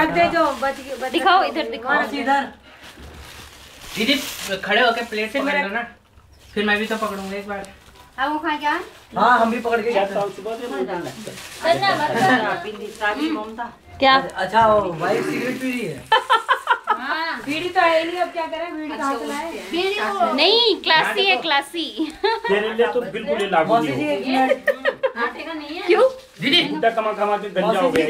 रख दे जो बच गए बच दिखाओ इधर दिखाओ। इधर। दीदी खड़े होके प्लेट से मेरा ना फिर मैं भी तो पकड़ूँगा एक बार। अब वो खा क्या? हाँ हम भी पकड़ के जाते हैं। सुबह से मुझे डालना है। मत अच्छा, कर। बिंदी सारी हम्म। ममता। क्या? अच्छा वो वाइफ सिगरेट पी रही है। हाँ, बीड़ी तो आई नहीं अब क्या करें? बीड़ी कहाँ से लाए नहीं क्लासी है क्लासी तेरे लिए तो बिल्कुल ये लागू मौसी नहीं जी एक मिनट। आटे का नहीं है। क्यों? दीदी बुड्ढा कमा कमा के गंजा हो गया